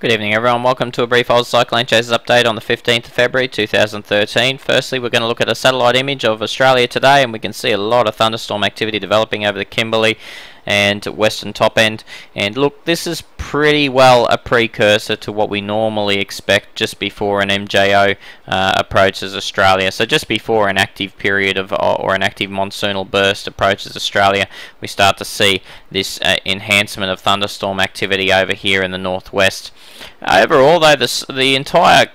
Good evening everyone, welcome to a brief Oz Cyclone Chasers update on the 15th of February 2013. Firstly we're going to look at a satellite image of Australia today and we can see a lot of thunderstorm activity developing over the Kimberley and western top end. And look this is pretty well a precursor to what we normally expect just before an MJO uh, approaches Australia. So just before an active period of or an active monsoonal burst approaches Australia we start to see this uh, enhancement of thunderstorm activity over here in the northwest. Overall though this, the entire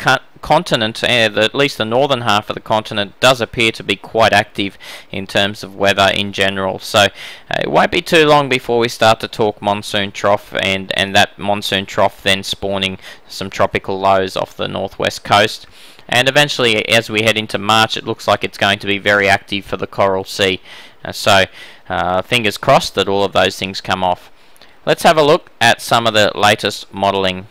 continent, uh, at least the northern half of the continent, does appear to be quite active in terms of weather in general. So uh, it won't be too long before we start to talk monsoon trough and, and that monsoon trough then spawning some tropical lows off the northwest coast. And eventually, as we head into March, it looks like it's going to be very active for the Coral Sea. Uh, so uh, fingers crossed that all of those things come off. Let's have a look at some of the latest modelling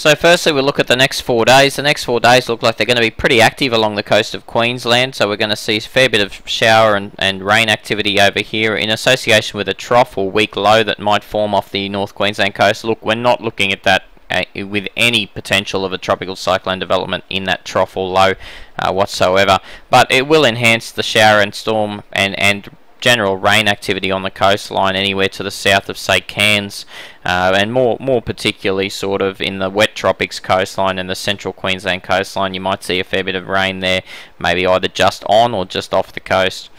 so firstly we'll look at the next four days. The next four days look like they're going to be pretty active along the coast of Queensland. So we're going to see a fair bit of shower and, and rain activity over here in association with a trough or weak low that might form off the North Queensland coast. Look, we're not looking at that uh, with any potential of a tropical cyclone development in that trough or low uh, whatsoever. But it will enhance the shower and storm and, and general rain activity on the coastline anywhere to the south of say Cairns uh, and more more particularly sort of in the wet tropics coastline and the central Queensland coastline. You might see a fair bit of rain there maybe either just on or just off the coast.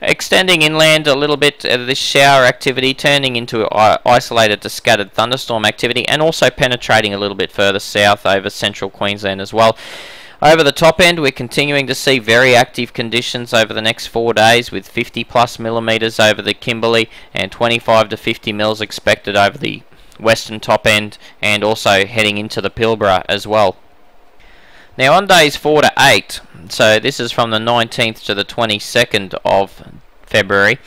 Extending inland a little bit uh, this shower activity turning into uh, isolated to scattered thunderstorm activity and also penetrating a little bit further south over central Queensland as well over the top end, we're continuing to see very active conditions over the next four days with 50 plus millimetres over the Kimberley and 25 to 50 mils expected over the western top end and also heading into the Pilbara as well. Now on days 4 to 8, so this is from the 19th to the 22nd of February,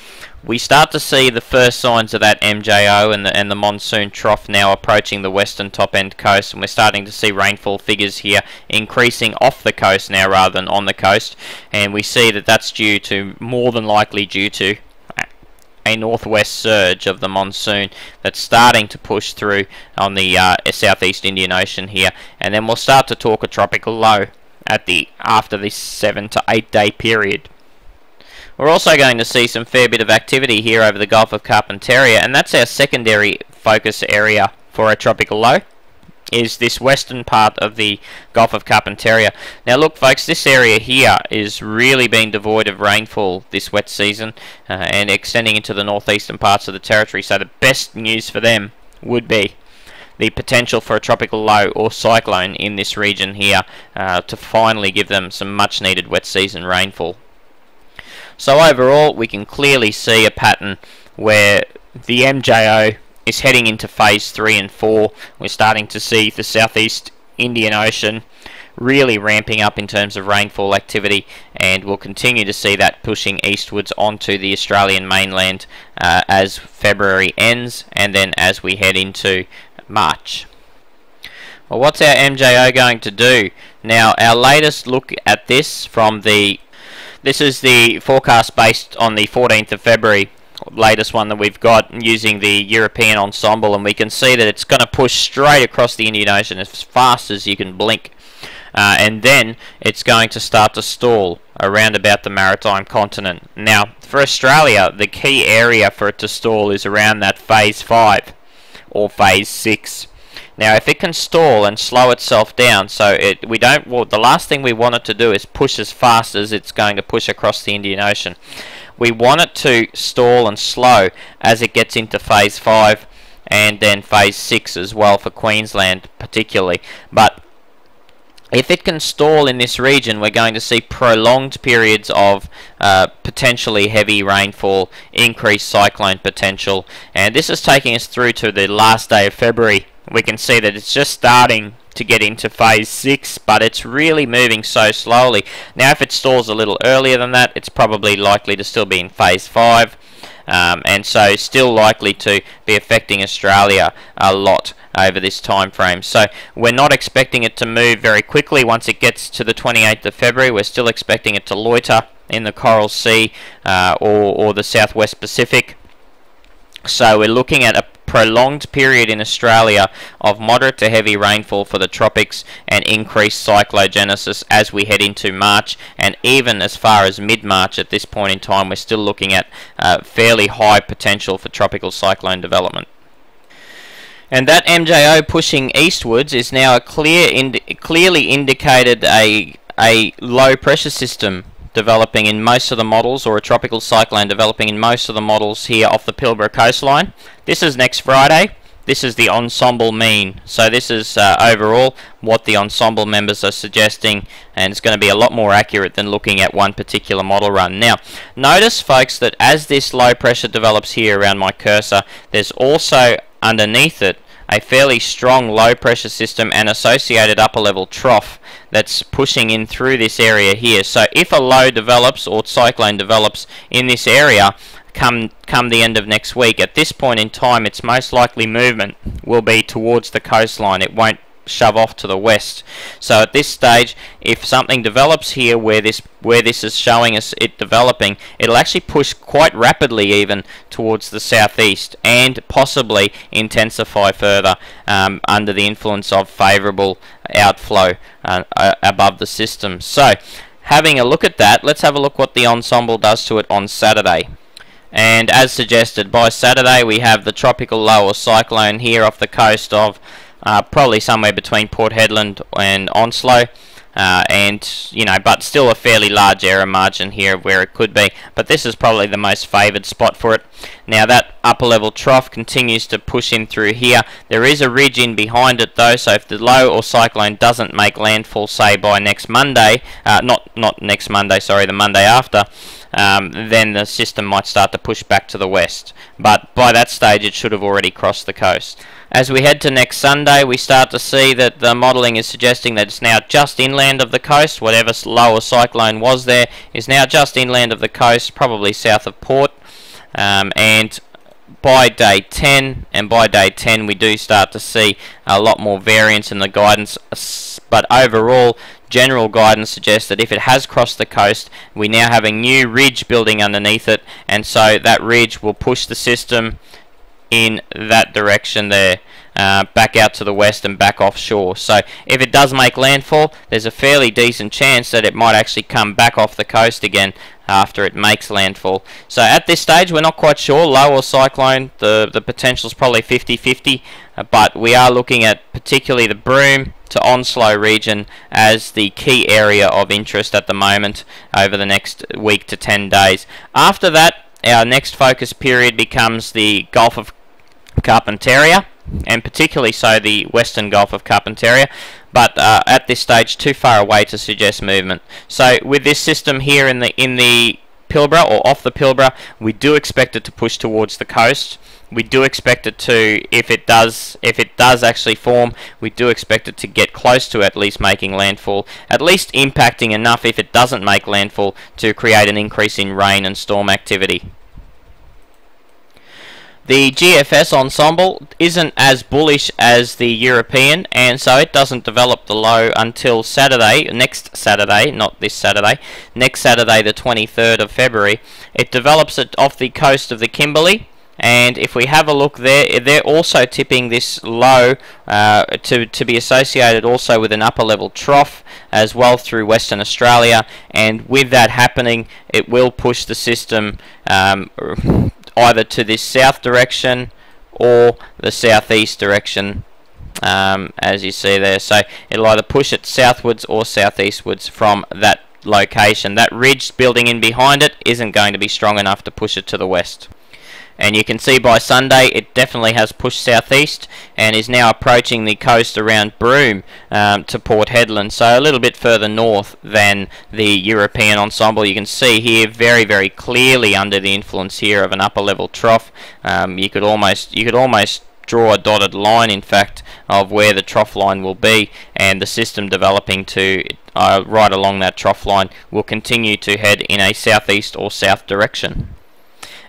we start to see the first signs of that MJO and the, and the monsoon trough now approaching the western top end coast and we're starting to see rainfall figures here increasing off the coast now rather than on the coast. And we see that that's due to more than likely due to a northwest surge of the monsoon that's starting to push through on the uh, southeast Indian Ocean here. And then we'll start to talk a tropical low at the after this 7 to 8 day period we're also going to see some fair bit of activity here over the Gulf of Carpentaria, and that's our secondary focus area for a tropical low is this western part of the Gulf of Carpentaria. Now look folks, this area here is really been devoid of rainfall this wet season uh, and extending into the northeastern parts of the territory, so the best news for them would be the potential for a tropical low or cyclone in this region here uh, to finally give them some much needed wet season rainfall. So overall, we can clearly see a pattern where the MJO is heading into phase 3 and 4. We're starting to see the southeast Indian Ocean really ramping up in terms of rainfall activity and we'll continue to see that pushing eastwards onto the Australian mainland uh, as February ends and then as we head into March. Well, what's our MJO going to do? Now, our latest look at this from the this is the forecast based on the 14th of February latest one that we've got using the European ensemble and we can see that it's going to push straight across the Indian Ocean as fast as you can blink uh, and then it's going to start to stall around about the maritime continent. Now for Australia the key area for it to stall is around that phase 5 or phase 6 now if it can stall and slow itself down so it we don't well the last thing we want it to do is push as fast as it's going to push across the Indian Ocean. We want it to stall and slow as it gets into phase 5 and then phase 6 as well for Queensland particularly. But if it can stall in this region, we're going to see prolonged periods of uh, potentially heavy rainfall, increased cyclone potential, and this is taking us through to the last day of February we can see that it's just starting to get into phase 6 but it's really moving so slowly. Now if it stalls a little earlier than that it's probably likely to still be in phase 5 um, and so still likely to be affecting Australia a lot over this time frame so we're not expecting it to move very quickly. Once it gets to the 28th of February we're still expecting it to loiter in the Coral Sea uh, or, or the Southwest Pacific. So we're looking at a prolonged period in Australia of moderate to heavy rainfall for the tropics and increased cyclogenesis as we head into March and even as far as mid-March at this point in time we're still looking at uh, fairly high potential for tropical cyclone development. And that MJO pushing eastwards is now a clear indi clearly indicated a, a low pressure system developing in most of the models or a tropical cyclone developing in most of the models here off the Pilbara coastline. This is next Friday. This is the ensemble mean. So this is uh, overall what the ensemble members are suggesting and it's going to be a lot more accurate than looking at one particular model run. Now notice folks that as this low pressure develops here around my cursor there's also underneath it a fairly strong low pressure system and associated upper level trough that's pushing in through this area here. So if a low develops or cyclone develops in this area come come the end of next week, at this point in time its most likely movement will be towards the coastline. It won't shove off to the west. So at this stage, if something develops here where this where this is showing us it developing, it'll actually push quite rapidly even towards the southeast and possibly intensify further um, under the influence of favourable outflow uh, uh, above the system. So having a look at that, let's have a look what the ensemble does to it on Saturday. And as suggested, by Saturday we have the tropical low or cyclone here off the coast of uh, probably somewhere between Port Hedland and Onslow. Uh, and you know, but still a fairly large error margin here where it could be. But this is probably the most favoured spot for it. Now that upper level trough continues to push in through here. There is a ridge in behind it though, so if the low or cyclone doesn't make landfall, say by next Monday, uh, not not next Monday, sorry, the Monday after. Um, then the system might start to push back to the west. But by that stage, it should have already crossed the coast. As we head to next Sunday, we start to see that the modelling is suggesting that it's now just inland of the coast. Whatever lower cyclone was there is now just inland of the coast, probably south of Port. Um, and by day 10 and by day 10 we do start to see a lot more variance in the guidance. But overall general guidance suggests that if it has crossed the coast we now have a new ridge building underneath it and so that ridge will push the system in that direction there. Uh, back out to the west and back offshore. So if it does make landfall, there's a fairly decent chance that it might actually come back off the coast again after it makes landfall. So at this stage, we're not quite sure. Low or cyclone, the, the potential is probably 50-50, uh, but we are looking at particularly the Broome to Onslow region as the key area of interest at the moment over the next week to 10 days. After that, our next focus period becomes the Gulf of Carpentaria, and particularly so the western Gulf of Carpentaria, but uh, at this stage too far away to suggest movement. So with this system here in the in the Pilbara or off the Pilbara, we do expect it to push towards the coast. We do expect it to, if it does, if it does actually form, we do expect it to get close to at least making landfall, at least impacting enough if it doesn't make landfall to create an increase in rain and storm activity. The GFS ensemble isn't as bullish as the European and so it doesn't develop the low until Saturday, next Saturday, not this Saturday, next Saturday the 23rd of February. It develops it off the coast of the Kimberley and if we have a look there, they're also tipping this low uh, to, to be associated also with an upper level trough as well through Western Australia and with that happening it will push the system um, either to this south direction or the southeast direction um, as you see there. So it'll either push it southwards or southeastwards from that location. That ridge building in behind it isn't going to be strong enough to push it to the west and you can see by Sunday it definitely has pushed southeast and is now approaching the coast around Broome um, to Port Hedland. So a little bit further north than the European ensemble. You can see here very very clearly under the influence here of an upper level trough. Um, you could almost you could almost draw a dotted line in fact of where the trough line will be. And the system developing to uh, right along that trough line will continue to head in a southeast or south direction.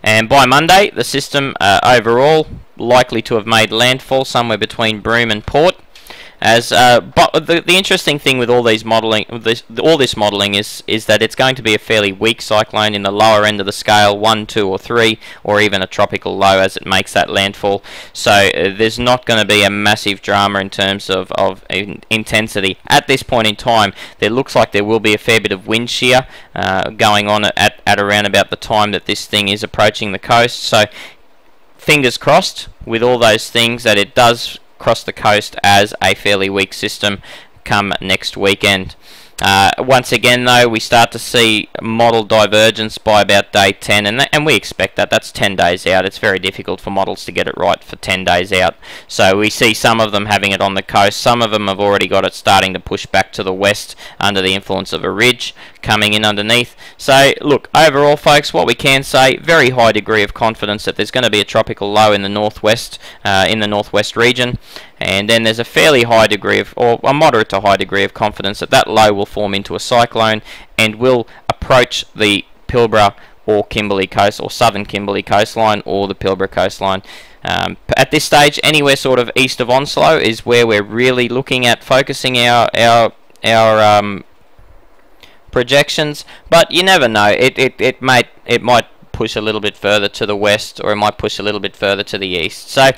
And by Monday, the system uh, overall likely to have made landfall somewhere between Broome and Port. As uh, but the, the interesting thing with all these modelling, this, all this modelling is is that it's going to be a fairly weak cyclone in the lower end of the scale, one, two, or three, or even a tropical low as it makes that landfall. So uh, there's not going to be a massive drama in terms of of in intensity at this point in time. There looks like there will be a fair bit of wind shear uh, going on at at around about the time that this thing is approaching the coast. So fingers crossed with all those things that it does cross the coast as a fairly weak system come next weekend. Uh, once again, though, we start to see model divergence by about day 10, and, and we expect that. That's 10 days out. It's very difficult for models to get it right for 10 days out. So we see some of them having it on the coast. Some of them have already got it starting to push back to the west under the influence of a ridge coming in underneath. So, look, overall, folks, what we can say, very high degree of confidence that there's going to be a tropical low in the northwest, uh, in the northwest region and then there's a fairly high degree of, or a moderate to high degree of confidence that that low will form into a cyclone and will approach the Pilbara or Kimberley coast or southern Kimberley coastline or the Pilbara coastline. Um, at this stage, anywhere sort of east of Onslow is where we're really looking at focusing our our our um, projections. But you never know. It it it might it might push a little bit further to the west, or it might push a little bit further to the east. So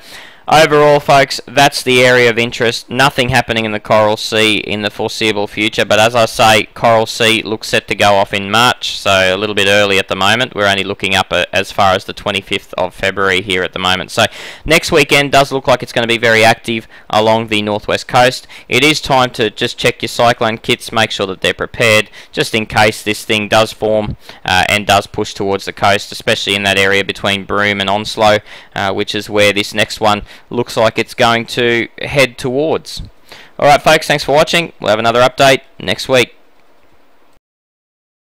Overall, folks, that's the area of interest. Nothing happening in the Coral Sea in the foreseeable future, but as I say, Coral Sea looks set to go off in March, so a little bit early at the moment. We're only looking up as far as the 25th of February here at the moment. So next weekend does look like it's going to be very active along the northwest coast. It is time to just check your cyclone kits, make sure that they're prepared, just in case this thing does form uh, and does push towards the coast, especially in that area between Broome and Onslow, uh, which is where this next one looks like it's going to head towards. Alright folks, thanks for watching. We'll have another update next week.